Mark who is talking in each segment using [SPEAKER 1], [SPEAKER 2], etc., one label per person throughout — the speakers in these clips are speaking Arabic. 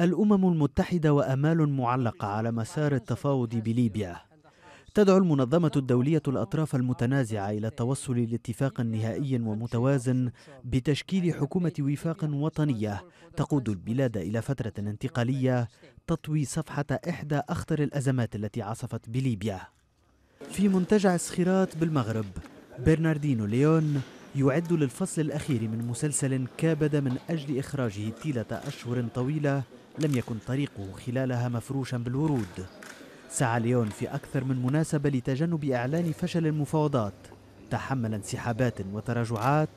[SPEAKER 1] الأمم المتحدة وأمال معلقة على مسار التفاوض بليبيا. تدعو المنظمة الدولية الأطراف المتنازعة إلى التوصل لاتفاق نهائي ومتوازن بتشكيل حكومة وفاق وطنية تقود البلاد إلى فترة انتقالية تطوي صفحة إحدى أخطر الأزمات التي عصفت بليبيا. في منتجع الصخيرات بالمغرب برناردينو ليون يعد للفصل الأخير من مسلسل كابد من أجل إخراجه طيلة أشهر طويلة لم يكن طريقه خلالها مفروشا بالورود. سعى ليون في أكثر من مناسبة لتجنب إعلان فشل المفاوضات تحمل انسحابات وتراجعات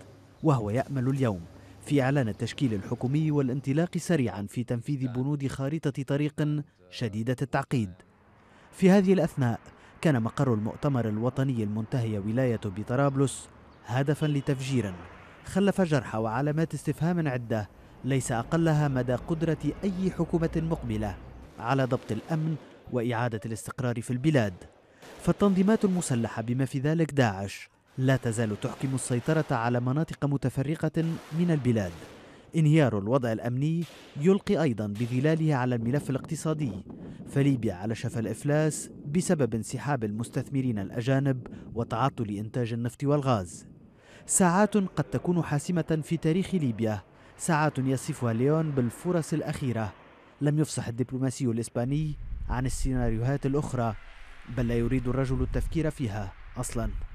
[SPEAKER 1] وهو يأمل اليوم في إعلان التشكيل الحكومي والانطلاق سريعا في تنفيذ بنود خارطة طريق شديدة التعقيد. في هذه الأثناء كان مقر المؤتمر الوطني المنتهي ولاية بطرابلس هدفا لتفجير خلف جرحى وعلامات استفهام عدة ليس أقلها مدى قدرة أي حكومة مقبلة على ضبط الأمن وإعادة الاستقرار في البلاد. فالتنظيمات المسلحة بما في ذلك داعش لا تزال تحكم السيطرة على مناطق متفرقة من البلاد. انهيار الوضع الأمني يلقي أيضا بظلاله على الملف الاقتصادي. فليبيا على شفا الإفلاس بسبب انسحاب المستثمرين الأجانب وتعطل إنتاج النفط والغاز. ساعات قد تكون حاسمة في تاريخ ليبيا. ساعات يصفها ليون بالفرص الأخيرة. لم يفصح الدبلوماسي الإسباني عن السيناريوهات الأخرى بل لا يريد الرجل التفكير فيها أصلاً.